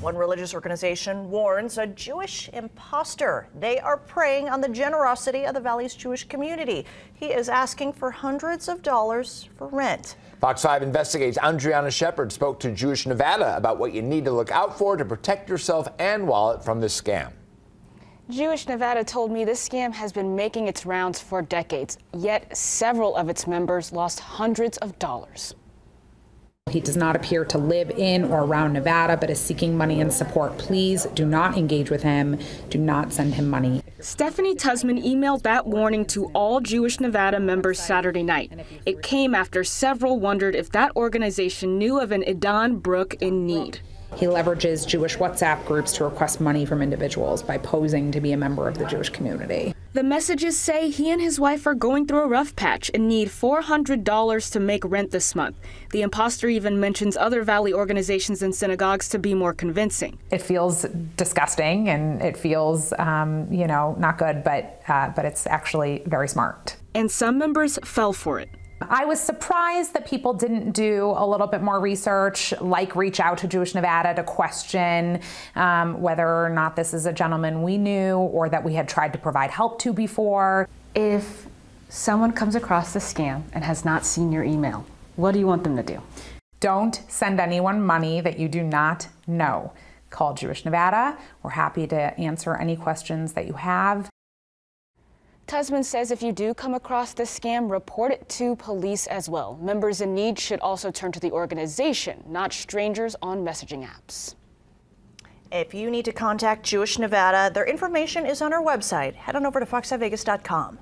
One religious organization warns a Jewish impostor. They are preying on the generosity of the Valley's Jewish community. He is asking for hundreds of dollars for rent. Fox 5 investigates Andriana Shepard spoke to Jewish Nevada about what you need to look out for to protect yourself and wallet from this scam. Jewish Nevada told me this scam has been making its rounds for decades, yet several of its members lost hundreds of dollars. He does not appear to live in or around Nevada, but is seeking money and support. Please do not engage with him. Do not send him money. Stephanie Tusman emailed that warning to all Jewish Nevada members Saturday night. It came after several wondered if that organization knew of an Idan Brook in need. He leverages Jewish WhatsApp groups to request money from individuals by posing to be a member of the Jewish community. The messages say he and his wife are going through a rough patch and need $400 to make rent this month. The imposter even mentions other Valley organizations and synagogues to be more convincing. It feels disgusting and it feels, um, you know, not good, but uh, but it's actually very smart. And some members fell for it. I was surprised that people didn't do a little bit more research, like reach out to Jewish Nevada to question um, whether or not this is a gentleman we knew or that we had tried to provide help to before. If someone comes across the scam and has not seen your email, what do you want them to do? Don't send anyone money that you do not know. Call Jewish Nevada. We're happy to answer any questions that you have. Tusman says if you do come across this scam, report it to police as well. Members in need should also turn to the organization, not strangers on messaging apps. If you need to contact Jewish Nevada, their information is on our website. Head on over to fox5vegas.com.